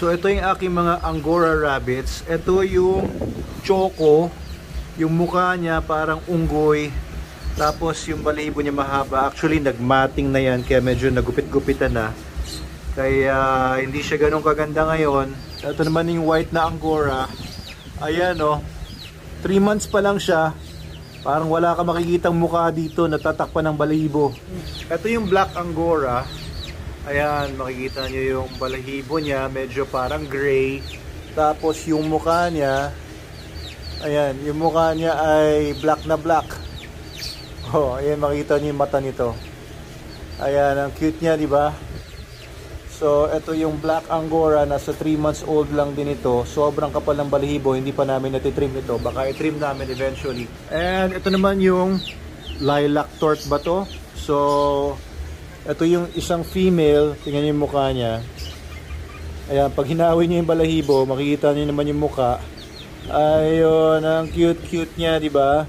So ito yung aking mga Angora rabbits. Ito yung choco. Yung mukha niya parang unggoy. Tapos yung balahibo niya mahaba. Actually nagmating na yan kaya medyo nagupit-gupitan na. Kaya hindi siya ganun kaganda ngayon. Ito naman yung white na Angora. Ayan. Oh. 3 months pa lang siya. Parang wala ka makikitang mukha dito. Natatakpan ng balahibo. Ito yung black Angora. Ayan, makikita nyo yung balahibo niya, medyo parang gray. Tapos yung mukha niya, ayan, yung mukha niya ay black na black. Oh, ayan, makikita nyo yung mata nito. Ayan, ang cute niya, di ba? So, ito yung black angora, nasa 3 months old lang din ito. Sobrang kapal ng balahibo, hindi pa namin natitrim ito. Baka i-trim namin eventually. And ito naman yung lilac tort ba to? So, ito yung isang female, tingnan yung mukha niya. Ayan, pag hinawi niyo yung balahibo, makikita niyo naman yung mukha. Ayun, ang cute-cute niya, di ba?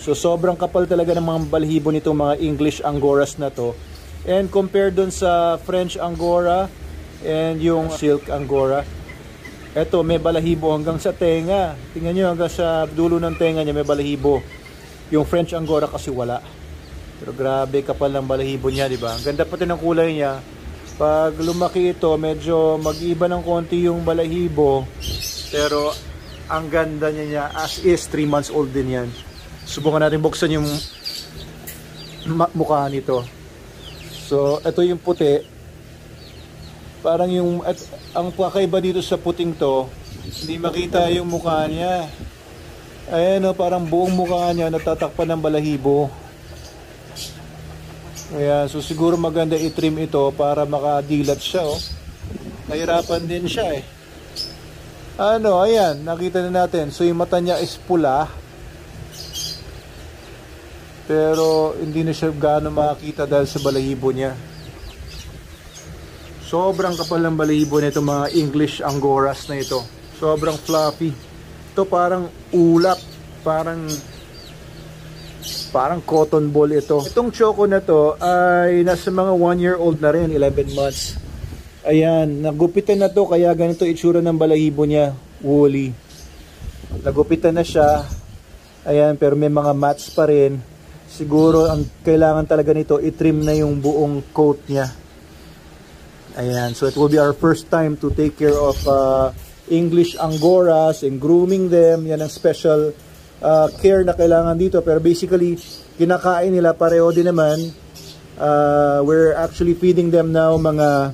So, sobrang kapal talaga ng mga balahibo nitong mga English Angoras na to. And compared dun sa French Angora and yung Silk Angora, eto may balahibo hanggang sa tenga. Tingnan niyo hanggang sa dulo ng tenga niya may balahibo. Yung French Angora kasi wala. Pero grabe kapal ng balahibo niya, di ba? Ang ganda pati ng kulay niya. Pag lumaki ito, medyo mag-iba ng konti yung balahibo. Pero ang ganda niya niya as is 3 months old din yan. Subukan natin buksan yung mukha nito. So, ito yung puti. Parang yung at, ang pakaiba dito sa puting to, hindi makita yung mukha niya. Ayan o, parang buong mukha niya natatakpan ng balahibo. Ayan, so siguro maganda i-trim ito para makadilat siya, oh. Nahirapan din siya, eh. Ano, ayan, nakita na natin. So, yung mata niya is pula. Pero, hindi na siya gaano makakita dahil sa balahibo niya. Sobrang kapal ng balahibo nito mga English Angoras na ito. Sobrang fluffy. Ito parang ulap. Parang parang cotton ball ito. Itong choco na to ay nasa mga 1 year old na rin, 11 months. Ayan, nagupitan na to kaya ganito itsura ng balahibo niya, woolly. Nagupitan na siya. Ayan, pero may mga mats pa rin. Siguro ang kailangan talaga nito i-trim na yung buong coat niya. Ayan, so it will be our first time to take care of uh, English Angoras and grooming them. Yan ang special uh, care na kailangan dito. Pero basically, kinakain nila pareho din naman. Uh, we're actually feeding them now mga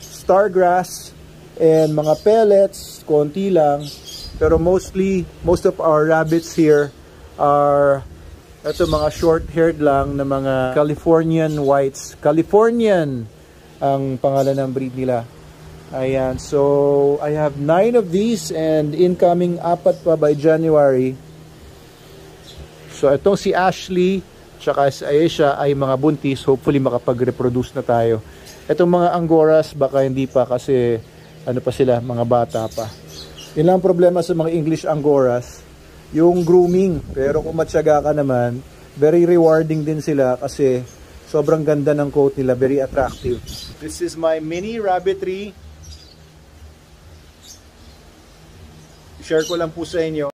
star grass and mga pellets, konti lang. Pero mostly, most of our rabbits here are ito mga short-haired lang na mga Californian whites. Californian ang pangalan ng breed nila. Ayan, so I have nine of these and incoming apat pa by January. So itong si Ashley tsaka si Aisha ay mga buntis. Hopefully makapag-reproduce na tayo. Itong mga Angoras baka hindi pa kasi ano pa sila, mga bata pa. Yun lang problema sa mga English Angoras. Yung grooming. Pero kung matyaga ka naman, very rewarding din sila kasi sobrang ganda ng coat nila. Very attractive. This is my mini rabbitry. Share ko lang po sa inyo.